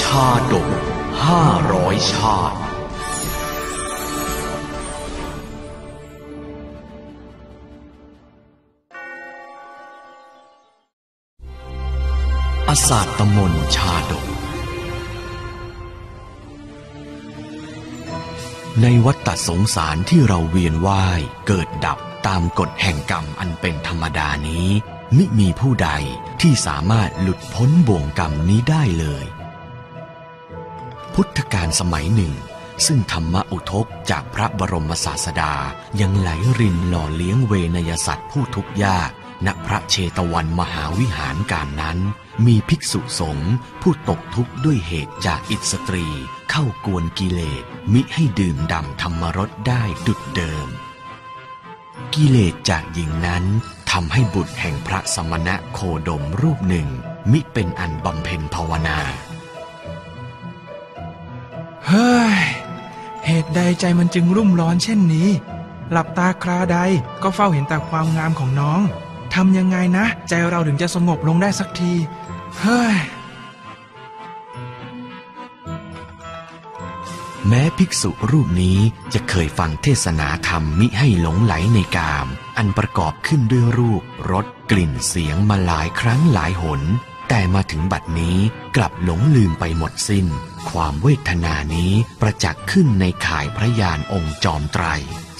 ชาดกห้าร้อยชาติอศาสตมนชาดก ในวัฏสงสารที่เราเวียนว่ายเกิดดับตามกฎแห่งกรรมอันเป็นธรรมดานี้ มิมีผู้ใดที่สามารถหลุดพ้นบ่วงกรรมนี้ได้เลย พุทธกาลสมัยหนึ่ง ซึ่งธรรมอุทกจากพระบรมศาสดายังไหลรินหล่อเลี้ยงเวนยสัตว์ผู้ทุกข์ยากณพระเชตวันมหาวิหารการนั้น มีภิกษุสงฆ์ผู้ตกทุกข์ด้วยเหตุจากอิสตรี เข้ากวนกิเลสมิให้ดื่มด่ำธรรมรสได้ดุดเดิม กิเลสจากหญิงนั้นทำให้บุตรแห่งพระสมณะโคดมรูปหนึ่ง มิเป็นอันบำเพ็ญภาวนา เฮ้ย เหตุใดใจมันจึงรุ่มร้อนเช่นนี้ หลับตาคราใดก็เฝ้าเห็นแต่ความงามของน้องทำยังไงนะ ใจเราถึงจะสงบลงได้สักที เฮ้ย แม้ภิกษุรูปนี้จะเคยฟังเทศนาธรรมมิให้หลงไหลในกาม อันประกอบขึ้นด้วยรูปรสกลิ่นเสียงมาหลายครั้งหลายหน แต่มาถึงบัดนี้กลับหลงลืมไปหมดสิน้น ความเวทนานี้ประจักษ์ขึ้นในข่ายพระยานองค์จอมไตร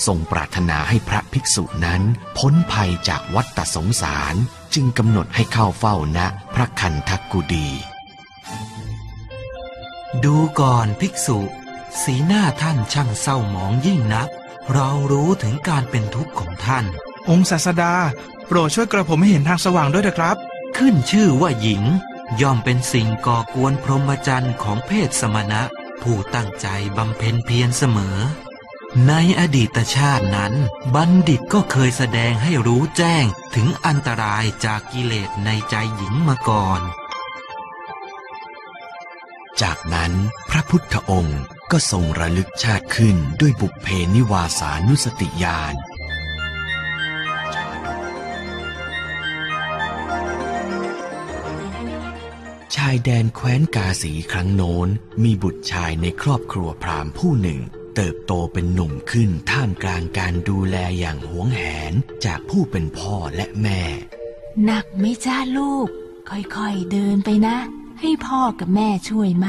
ทรงปรารถนาให้พระภิกษุนั้น พ้นภัยจากวัฏสงสาร จึงกำหนดให้เข้าเฝ้าณพระคันธกุดี ดูก่อนภิกษุ สีหน้าท่านช่างเศร้าหมองยิ่งนัก เรารู้ถึงการเป็นทุกข์ของท่าน องค์ศาสดา โปรดช่วยกระผมให้เห็นทางสว่างด้วยเถอะครับ ขึ้นชื่อว่าหญิง ย่อมเป็นสิ่งก่อกวนพรหมจรรย์ของเพศสมณะ ผู้ตั้งใจบำเพ็ญเพียรเสมอ ในอดีตชาตินั้น บัณฑิตก็เคยแสดงให้รู้แจ้งถึงอันตรายจากกิเลสในใจหญิงมาก่อน จากนั้นพระพุทธองค์ก็ทรงระลึกชาติขึ้นด้วยบุพเพนิวาสานุสติญาณายแดนแคว้นกาสีครั้งโน้น มีบุตรชายในครอบครัวพราหมณ์ผู้หนึ่ง เติบโตเป็นหนุ่มขึ้นท่ามกลางการดูแลอย่างหวงแหนจากผู้เป็นพ่อและแม่ หนักไหมจ้าลูก ค่อยๆเดินไปนะ ให้พ่อกับแม่ช่วยไหม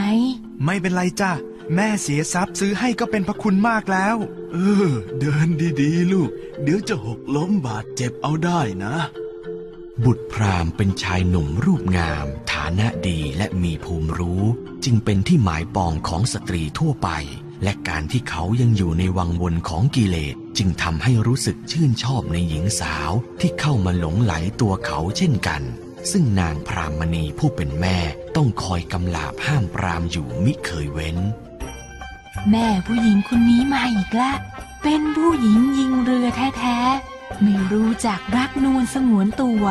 ไม่เป็นไรจ้ะแม่เสียทรัพย์ซื้อให้ก็เป็นพระคุณมากแล้ว เออ เดินดีๆ ลูก เดี๋ยวจะหกล้มบาดเจ็บเอาได้นะ บุตรพราหมณ์เป็นชายหนุ่มรูปงามฐา นะดีและมีภูมิรู้ จึงเป็นที่หมายปองของสตรีทั่วไป และการที่เขายังอยู่ในวังวนของกิเลส จึงทำให้รู้สึกชื่นชอบในหญิงสาวที่เข้ามาหลงไหลตัวเขาเช่นกัน ซึ่งนางพรามณีผู้เป็นแม่ต้องคอยกำลาบห้ามปรามอยู่มิเคยเว้น แม่ผู้หญิงคนนี้มาอีกละเป็นผู้หญิงยิงเรือแท้ๆไม่รู้จักรักนวลสงวนตัว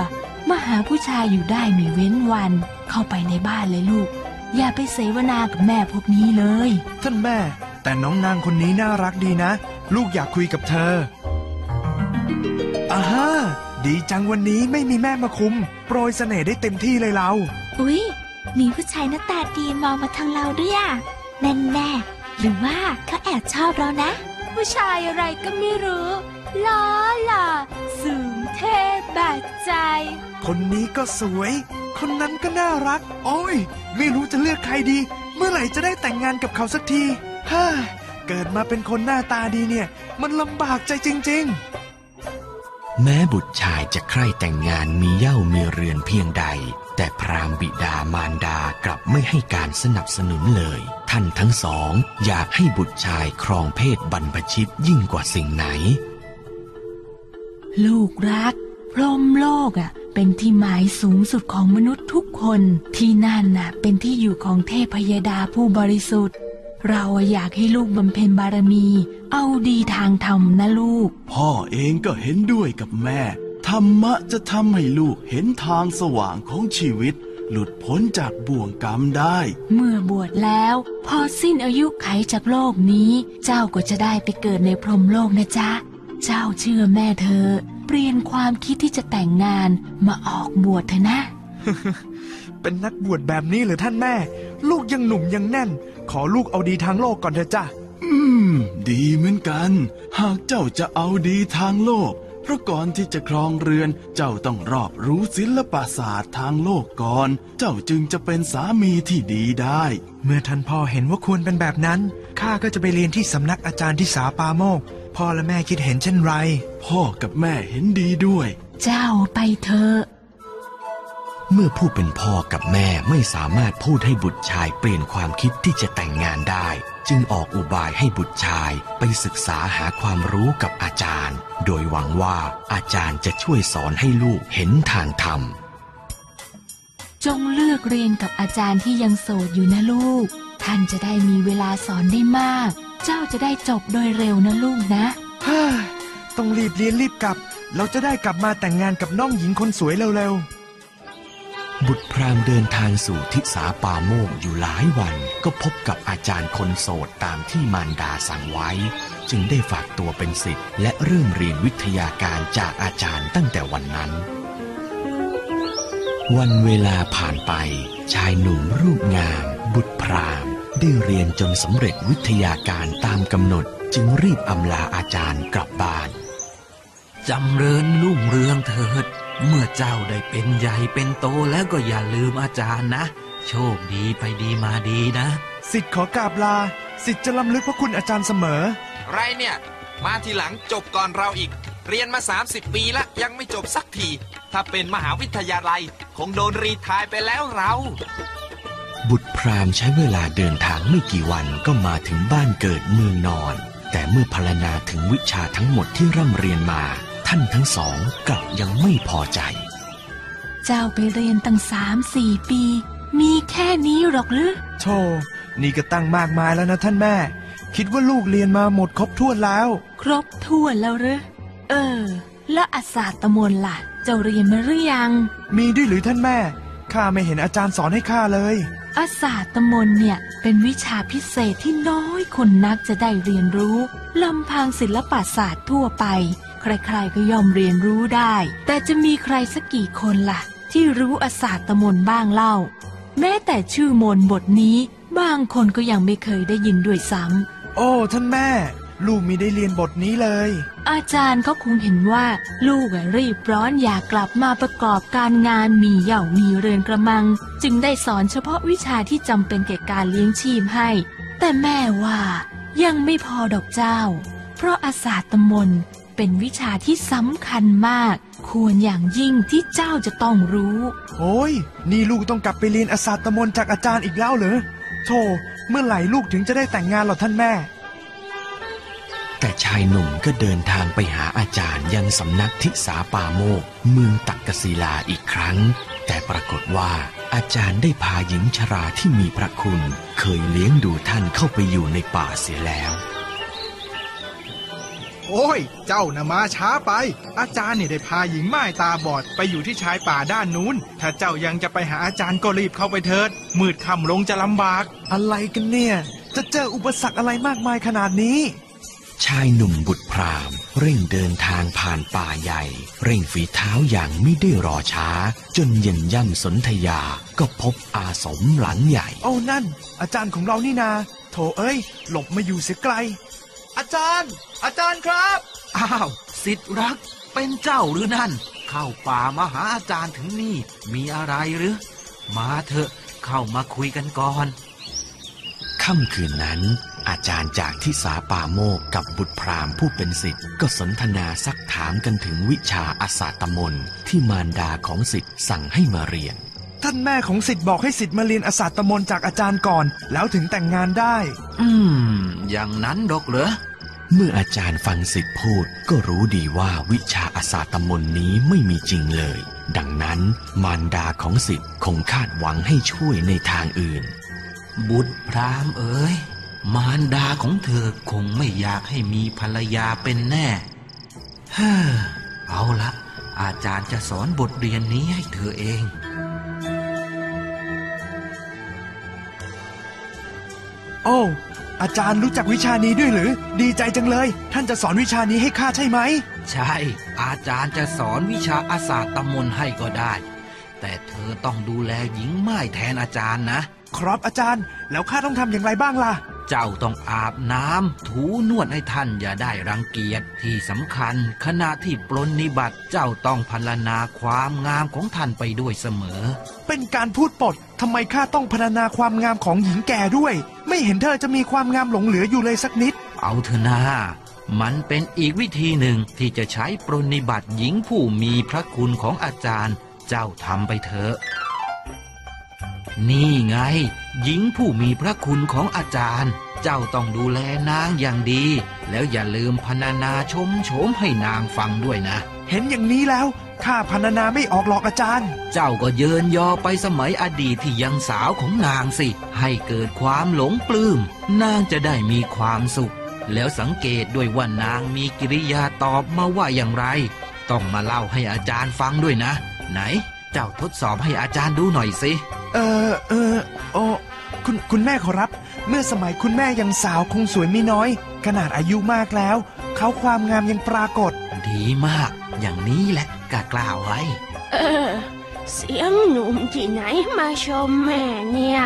มาหาผู้ชายอยู่ได้ไม่เว้นวัน เข้าไปในบ้านเลยลูก อย่าไปเสวนากับแม่พวกนี้เลย ท่านแม่ แต่น้องนางคนนี้น่ารักดีนะ ลูกอยากคุยกับเธออ่าฮะดีจังวันนี้ไม่มีแม่มาคุม โปรยเสน่ห์ได้เต็มที่เลยเรา อุ๊ย มีผู้ชายหน้าตาดีมองมาทางเราด้วยอะแน่แน่ๆหรือว่าเขาแอบชอบเรานะ ผู้ชายอะไรก็ไม่รู้ ล้อหล่อสูงเท่บาดใจ คนนี้ก็สวย คนนั้นก็น่ารัก โอ้ย ไม่รู้จะเลือกใครดี เมื่อไหร่จะได้แต่งงานกับเขาสักทีฮ่าเกิดมาเป็นคนหน้าตาดีเนี่ย มันลำบากใจจริง ๆ แม้บุตรชายจะใคร่แต่งงานมีเย่ามีเรือนเพียงใด แต่พราหมณ์บิดามารดากลับไม่ให้การสนับสนุนเลย ท่านทั้งสอง อยากให้บุตรชายครองเพศบรรพชิตยิ่งกว่าสิ่งไหน ลูกรัก พรหมโลกอะ เป็นที่หมายสูงสุดของมนุษย์ทุกคน ที่นั่นน่ะ เป็นที่อยู่ของเทพยดาผู้บริสุทธิ์ เราอยากให้ลูกบำเพ็ญบารมี เอาดีทางธรรมนะลูก พ่อเองก็เห็นด้วยกับแม่ ธรรมะจะทำให้ลูกเห็นทางสว่างของชีวิต หลุดพ้นจากบ่วงกรรมได้ เมื่อบวชแล้ว พอสิ้นอายุไขจากโลกนี้ เจ้าก็จะได้ไปเกิดในพรหมโลกนะจ๊ะ เจ้าเชื่อแม่เธอ เปลี่ยนความคิดที่จะแต่งงานมาออกบวชเถอะนะ เป็นนักบวชแบบนี้เหรือท่านแม่ ลูกยังหนุ่มยังแน่น ขอลูกเอาดีทางโลกก่อนเถอะจ้ะอืม ดีเหมือนกัน หากเจ้าจะเอาดีทางโลก เพราะก่อนที่จะครองเรือน เจ้าต้องรอบรู้ศิลปศาสตร์ทางโลกก่อน เจ้าจึงจะเป็นสามีที่ดีได้ เมื่อท่านพ่อเห็นว่าควรเป็นแบบนั้น ข้าก็จะไปเรียนที่สำนักอาจารย์ที่สาปาโมก พ่อและแม่คิดเห็นเช่นไร พ่อกับแม่เห็นดีด้วย เจ้าไปเถอะเมื่อผู้เป็นพ่อกับแม่ไม่สามารถพูดให้บุตรชายเปลี่ยนความคิดที่จะแต่งงานได้ จึงออกอุบายให้บุตรชายไปศึกษาหาความรู้กับอาจารย์ โดยหวังว่าอาจารย์จะช่วยสอนให้ลูกเห็นทางธรรม จงเลือกเรียนกับอาจารย์ที่ยังโสดอยู่นะลูก ท่านจะได้มีเวลาสอนได้มาก เจ้าจะได้จบโดยเร็วนะลูกนะ ฮ่าต้องรีบเรียนรีบกลับ เราจะได้กลับมาแต่งงานกับน้องหญิงคนสวยเร็วบุตรพราหมณ์เดินทางสู่ทิสาปาโมกอยู่หลายวัน ก็พบกับอาจารย์คนโสดตามที่มารดาสั่งไว้ จึงได้ฝากตัวเป็นศิษย์และเริ่มเรียนวิทยาการจากอาจารย์ตั้งแต่วันนั้นวันเวลาผ่านไป ชายหนุ่มรูปงาม บุตรพราหมณ์ ได้เรียนจนสำเร็จวิทยาการตามกำหนดจึงรีบอำลาอาจารย์กลับบ้านจำเริญรุ่งเรืองเถิด เมื่อเจ้าได้เป็นใหญ่เป็นโตแล้วก็อย่าลืมอาจารย์นะ โชคดีไปดีมาดีนะๆสิทธิ์ขอกราบลา สิทธิ์จะลำลึกพระคุณอาจารย์เสมอ ไรเนี่ย มาทีหลังจบก่อนเราอีก เรียนมา 30 ปีแล้วยังไม่จบสักที ถ้าเป็นมหาวิทยาลัย คงโดนรีไทายไปแล้วเรา บุตรพราหมณ์ใช้เวลาเดินทางไม่กี่วันก็มาถึงบ้านเกิดเมืองนอน แต่เมื่อพรรณนาถึงวิชาทั้งหมดที่ร่ำเรียนมา ท่านทั้งสองกลับยังไม่พอใจ เจ้าไปเรียนตั้งสามสี่ปี มีแค่นี้หรอกหรือโธ่นี่ก็ตั้งมากมายแล้วนะท่านแม่ คิดว่าลูกเรียนมาหมดครบถ้วนแล้ว ครบถ้วนแล้วหรือเออ แล้วอาศาสตมนต์ล่ะ เจ้าเรียนมาหรือยัง มีด้วยหรือท่านแม่ข้าไม่เห็นอาจารย์สอนให้ข้าเลย อาศาสตมนต์เนี่ยเป็นวิชาพิเศษที่น้อยคนนักจะได้เรียนรู้ลำพังศิลปศาสตร์ทั่วไป ใครๆก็ย่อมเรียนรู้ได้ แต่จะมีใครสักกี่คนล่ะ ที่รู้อาศาสตมนต์บ้างเล่า แม้แต่ชื่อมนบทนี้บางคนก็ยังไม่เคยได้ยินด้วยซ้ำโอ้ ท่านแม่ ลูกมีได้เรียนบทนี้เลย อาจารย์ก็คงเห็นว่าลูกรีบร้อนอยากกลับมาประกอบการงานมีเหย่ามีเรือนกระมัง จึงได้สอนเฉพาะวิชาที่จำเป็นแก่การเลี้ยงชีพให้ แต่แม่ว่ายังไม่พอดอกเจ้า เพราะอาสาตมนเป็นวิชาที่สำคัญมาก ควรอย่างยิ่งที่เจ้าจะต้องรู้ โอ้ย นี่ลูกต้องกลับไปเรียนอาสาตมนจากอาจารย์อีกแล้วเหรอโธ่เมื่อไหร่ลูกถึงจะได้แต่งงานหรอท่านแม่ แต่ชายหนุ่มก็เดินทางไปหาอาจารย์ยังสำนักทิสาปาโมก เมืองตักกศิลาอีกครั้ง แต่ปรากฏว่าอาจารย์ได้พาหญิงชราที่มีพระคุณ เคยเลี้ยงดูท่านเข้าไปอยู่ในป่าเสียแล้ว โอ้ย เจ้านะมาช้าไป อาจารย์เนี่ยได้พาหญิงม่ายตาบอดไปอยู่ที่ชายป่าด้านนู้น ถ้าเจ้ายังจะไปหาอาจารย์ก็รีบเข้าไปเถิด มืดค่ำลงจะลำบาก อะไรกันเนี่ย จะเจออุปสรรคอะไรมากมายขนาดนี้ ชายหนุ่มบุตรพราหมณ์ เร่งเดินทางผ่านป่าใหญ่ เร่งฝีเท้าอย่างไม่ได้รอช้า จนเย็นย่ำสนธยาก็พบอาสมหลังใหญ่ โอ้นั่น อาจารย์ของเรานี่นาโถเอ้ย หลบมาอยู่เสียไกล อาจารย์ อาจารย์ครับ อ้าวสิทธิ์รัก เป็นเจ้าหรือนั่น เข้าป่ามาหาอาจารย์ถึงนี่ มีอะไรหรือ มาเถอะเข้ามาคุยกันก่อนค่ำคืนนั้น อาจารย์จากที่สาปาโมกกับบุตรพราหมณ์ผู้เป็นศิษย์ก็สนทนาซักถามกันถึงวิชาอาสาตมนต์ที่มารดาของศิษย์สั่งให้มาเรียน ท่านแม่ของสิทธิ์บอกให้สิทธิ์มาเรียนอาสาตมนต์จากอาจารย์ก่อน แล้วถึงแต่งงานได้ อืม อย่างนั้นดอกเหรอเมื่ออาจารย์ฟังศิษย์พูดก็รู้ดีว่าวิชาอาสาตมนต์นี้ไม่มีจริงเลย ดังนั้นมารดาของศิษย์คงคาดหวังให้ช่วยในทางอื่น บุตรพราหมณ์เอ๋ย มารดาของเธอคงไม่อยากให้มีภรรยาเป็นแน่เฮ้อเอาละอาจารย์จะสอนบทเรียนนี้ให้เธอเอง โอ้อาจารย์รู้จักวิชานี้ด้วยหรือ ดีใจจังเลย ท่านจะสอนวิชานี้ให้ข้าใช่ไหม ใช่ อาจารย์จะสอนวิชาอาสาตมนต์ให้ก็ได้ แต่เธอต้องดูแลหญิงไม้แทนอาจารย์นะ ครับอาจารย์แล้วข้าต้องทำอย่างไรบ้างล่ะ เจ้าต้องอาบน้ำถูนวดให้ท่านอย่าได้รังเกียจที่สำคัญ ขณะที่ปลนนิบัติเจ้าต้องพรรณนาความงามของท่านไปด้วยเสมอ เป็นการพูดปดทำไมข้าต้องพรรณนาความงามของหญิงแก่ด้วย ไม่เห็นเธอจะมีความงามหลงเหลืออยู่เลยสักนิด เอาเถอะนามันเป็นอีกวิธีหนึ่งที่จะใช้ปรนนิบัติหญิงผู้มีพระคุณของอาจารย์ เจ้าทำไปเถอะ นี่ไง หญิงผู้มีพระคุณของอาจารย์ เจ้าต้องดูแลนางอย่างดี แล้วอย่าลืมพรรณนาชมโฉมให้นางฟังด้วยนะ เห็นอย่างนี้แล้วข้าพรรณนาไม่ออกหรอกอาจารย์ เจ้าก็เยินยอไปสมัยอดีตที่ยังสาวของนางสิ ให้เกิดความหลงปลื้ม นางจะได้มีความสุข แล้วสังเกตด้วยว่านางมีกิริยาตอบมาว่าอย่างไร ต้องมาเล่าให้อาจารย์ฟังด้วยนะ ไหน เจ้าทดสอบให้อาจารย์ดูหน่อยสิ เออเออโอ คุณคุณแม่ขอรับ เมื่อสมัยคุณแม่ยังสาวคงสวยไม่น้อย ขนาดอายุมากแล้ว เขาความงามยังปรากฏ ดีมาก อย่างนี้แหละกกล่าวไว้ เออ เสียงหนุ่มที่ไหนมาชมแม่เนี่ย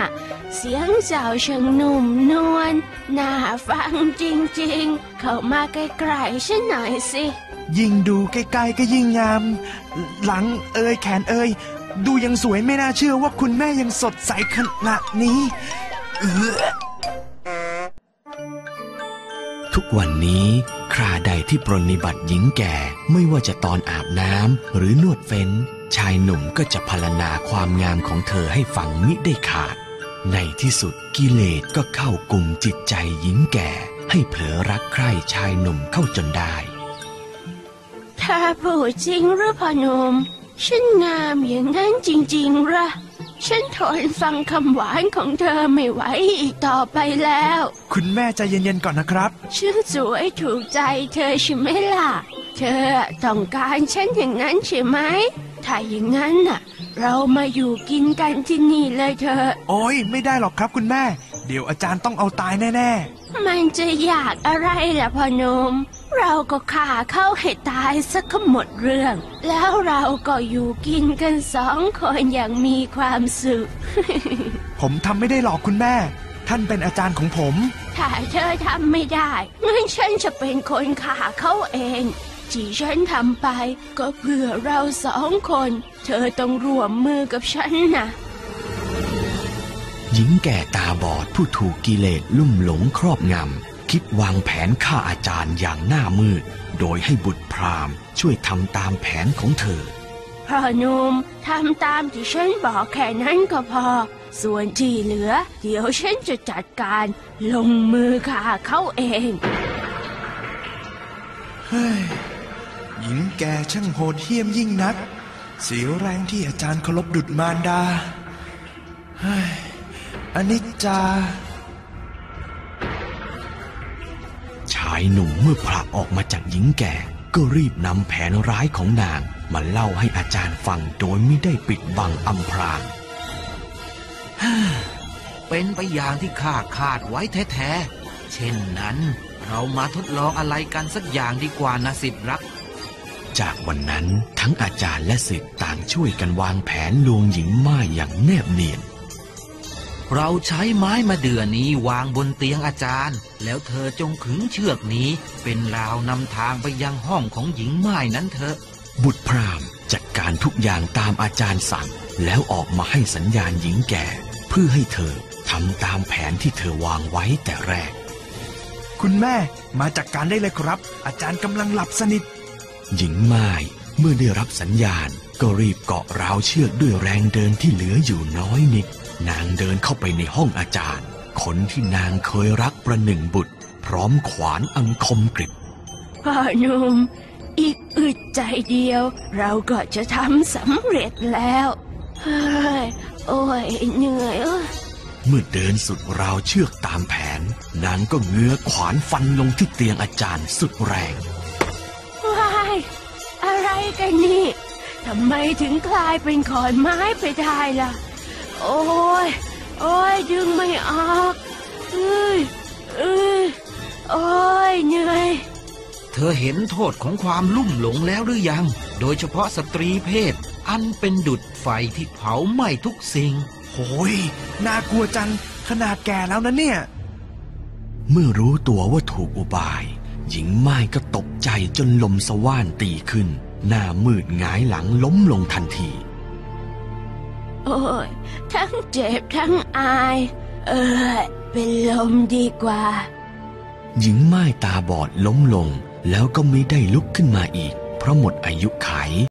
เสียงเจ้าช่างหนุ่มนวลน่าฟังจริงๆ เข้ามาใกล้ๆฉันหน่อยสิ ยิ่งดูใกล้ๆก็ยิ่งงาม หลังเอยแขนเอย ดูยังสวยไม่น่าเชื่อว่าคุณแม่ยังสดใสขนาดนี้ เออทุกวันนี้ คราใดที่ปรนนิบัติหญิงแก่ไม่ว่าจะตอนอาบน้ำหรือนวดเฟ้น ชายหนุ่มก็จะพรรณนาความงามของเธอให้ฟังมิได้ขาด ในที่สุดกิเลสก็เข้ากลุ่มจิตใจหญิงแก่ ให้เผลอรักใคร่ชายหนุ่มเข้าจนได้ ถ้าพูดจริงหรือพ่อหนุ่ม ฉันงามอย่างนั้นจริงๆเหรอฉันทนฟังคำหวานของเธอไม่ไหวอีกต่อไปแล้ว คุณแม่ใจเย็นๆก่อนนะครับฉันสวยถูกใจเธอใช่ไหมล่ะ เธอต้องการฉันอย่างนั้นใช่ไหมถ้าอย่างนั้นน่ะ เรามาอยู่กินกันที่นี่เลยเธอะโอ้ยไม่ได้หรอกครับคุณแม่ เดี๋ยวอาจารย์ต้องเอาตายแน่มันจะอยากอะไรล่ะพ่อหนุ่ม เราก็ฆ่าเขาให้ตายสักก็หมดเรื่อง แล้วเราก็อยู่กินกันสองคนอย่างมีความสุขๆผมทำไม่ได้หรอกคุณแม่ ท่านเป็นอาจารย์ของผม ถ้าเธอทำไม่ได้งั้นฉันจะเป็นคนฆ่าเขาเองที่ฉันทำไป ก็เพื่อเราสองคน เธอต้องร่วมมือกับฉันนะหญิงแก่ตาบอดผู้ถูกกิเลสลุ่มหลงครอบงำ คิดวางแผนฆ่าอาจารย์อย่างหน้ามืด โดยให้บุตรพราหมณ์ช่วยทำตามแผนของเธอ พ่อหนุ่มทำตามที่ฉันบอกแค่นั้นก็พอ ส่วนที่เหลือ เดี๋ยวฉันจะจัดการลงมือฆ่าเขาเองเฮ้ยหญิงแก่ช่างโหดเหี้ยมยิ่งนัก เสียแรงที่อาจารย์เคารพดุจมารดาเฮ้ยอนิจจา ยหนุ่มเมื่อผละออกมาจากหญิงแก่ ก็รีบนำแผนร้ายของนาง มาเล่าให้อาจารย์ฟังโดยไม่ได้ปิดบังอำพรางเป็นไปอย่างที่ข้าคาดไว้แท้ๆ เช่นนั้น เรามาทดลองอะไรกันสักอย่างดีกว่านะสิทธิ์รัก จากวันนั้นทั้งอาจารย์และศิษย์ต่างช่วยกันวางแผนลวงหญิงม่ายอย่างแนบเนียน เราใช้ไม้มาเดือนี้วางบนเตียงอาจารย์ แล้วเธอจงขึงเชือกนี้ เป็นราวนำทางไปยังห้องของหญิงม่ายนั้นเถอะ บุตรพราหมณ์จัดการทุกอย่างตามอาจารย์สั่ง แล้วออกมาให้สัญญาณหญิงแก่ เพื่อให้เธอทำตามแผนที่เธอวางไว้แต่แรก คุณแม่มาจัดกการได้เลยครับ อาจารย์กำลังหลับสนิท หญิงม่ายเมื่อได้รับสัญญาณ ก็รีบเกาะราวเชือกด้วยแรงเดินที่เหลืออยู่น้อยนิด นางเดินเข้าไปในห้องอาจารย์ คนที่นางเคยรักประหนึ่งบุตร พร้อมขวานอันคมกริบพ่อหนุ่มอีกอึดใจเดียว เราก็จะทำสำเร็จแล้ว เฮ้ย โอ้ย เหนื่อยเอ้ยเมื่อเดินสุดราวเชือกตามแผน นางก็เงื้อขวานฟันลงที่เตียงอาจารย์สุดแรงว้ายอะไรกันนี่ทำไมถึงกลายเป็นขอนไม้ไปได้ล่ะ โอ้ย โอ้ย ดึงไม่ออกเอ้ยเอ้ยโอ้ยเหนื่อย เธอเห็นโทษของความลุ่มหลงแล้วหรือยัง โดยเฉพาะสตรีเพศ อันเป็นดุดไฟที่เผาไหม้ทุกสิ่ง โหย น่ากลัวจัง ขนาดแก่แล้วนะเนี่ย เมื่อรู้ตัวว่าถูกอุบาย หญิงไม้ก็ตกใจจนลมสว่านตีขึ้น หน้ามืดหงายหลังล้มลงทันที โอ้ยทั้งเจ็บทั้งอาย เออเป็นลมดีกว่า หญิงไม้ตาบอดล้มลงแล้วก็ไม่ได้ลุกขึ้นมาอีก เพราะหมดอายุไข